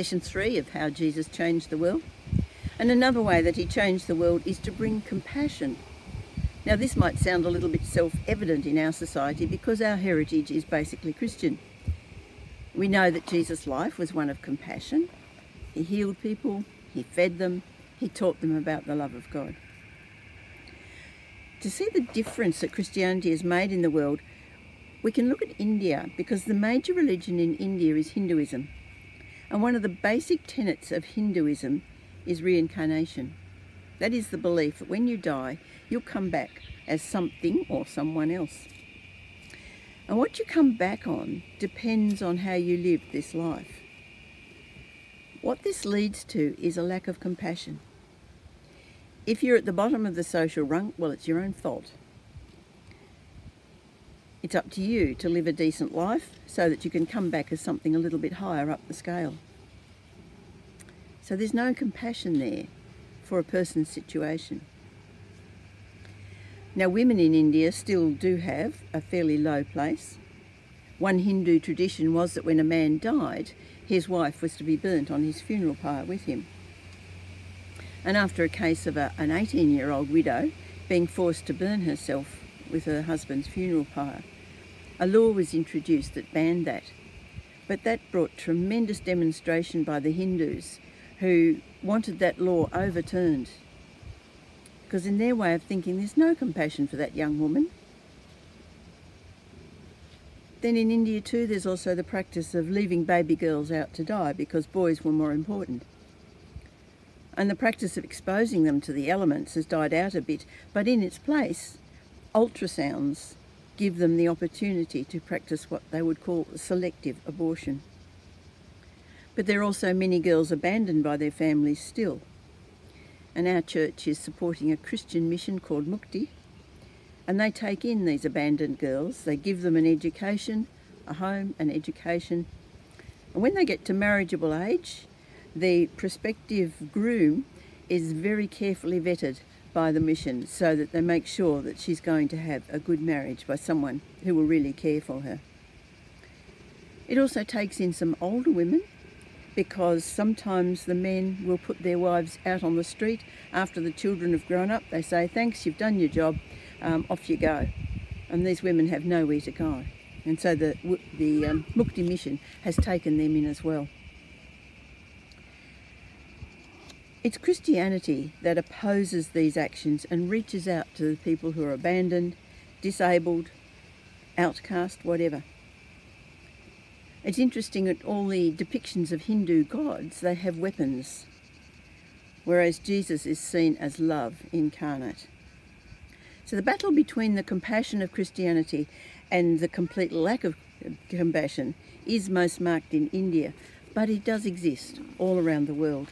session three of how Jesus changed the world. And another way that he changed the world is to bring compassion. Now, this might sound a little bit self evident in our society because our heritage is basically Christian. We know that Jesus' life was one of compassion. He healed people, he fed them, he taught them about the love of God. To see the difference that Christianity has made in the world, we can look at India because the major religion in India is Hinduism. And one of the basic tenets of Hinduism is reincarnation. That is the belief that when you die, you'll come back as something or someone else. And what you come back on depends on how you live this life. What this leads to is a lack of compassion. If you're at the bottom of the social rung, well, it's your own fault. It's up to you to live a decent life so that you can come back as something a little bit higher up the scale. So there's no compassion there for a person's situation. Now, women in India still do have a fairly low place. One Hindu tradition was that when a man died, his wife was to be burnt on his funeral pyre with him. And after a case of a, an 18 year old widow being forced to burn herself with her husband's funeral pyre, a law was introduced that banned that. But that brought tremendous demonstration by the Hindus who wanted that law overturned. Because in their way of thinking, there's no compassion for that young woman. Then in India too, there's also the practice of leaving baby girls out to die because boys were more important. And the practice of exposing them to the elements has died out a bit, but in its place, ultrasounds give them the opportunity to practice what they would call selective abortion. But there are also many girls abandoned by their families still. And our church is supporting a Christian mission called Mukti, and they take in these abandoned girls, they give them an education, a home, an education. And when they get to marriageable age, the prospective groom is very carefully vetted by the mission so that they make sure that she's going to have a good marriage by someone who will really care for her. It also takes in some older women because sometimes the men will put their wives out on the street after the children have grown up. They say, thanks, you've done your job, um, off you go. And these women have nowhere to go. And so the, the um, Mukti mission has taken them in as well. It's Christianity that opposes these actions and reaches out to the people who are abandoned, disabled, outcast, whatever. It's interesting that all the depictions of Hindu gods, they have weapons, whereas Jesus is seen as love incarnate. So the battle between the compassion of Christianity and the complete lack of compassion is most marked in India, but it does exist all around the world.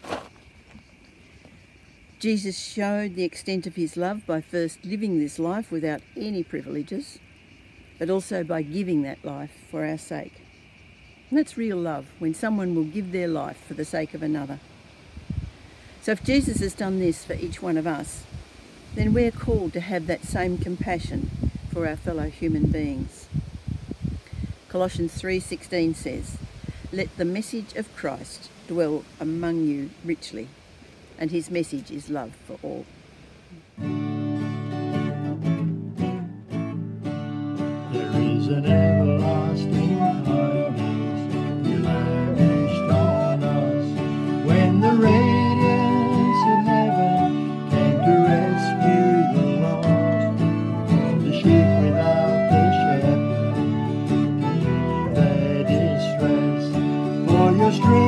Jesus showed the extent of his love by first living this life without any privileges, but also by giving that life for our sake. And that's real love, when someone will give their life for the sake of another. So if Jesus has done this for each one of us, then we're called to have that same compassion for our fellow human beings. Colossians 3:16 says, "Let the message of Christ dwell among you richly." And his message is love for all. Your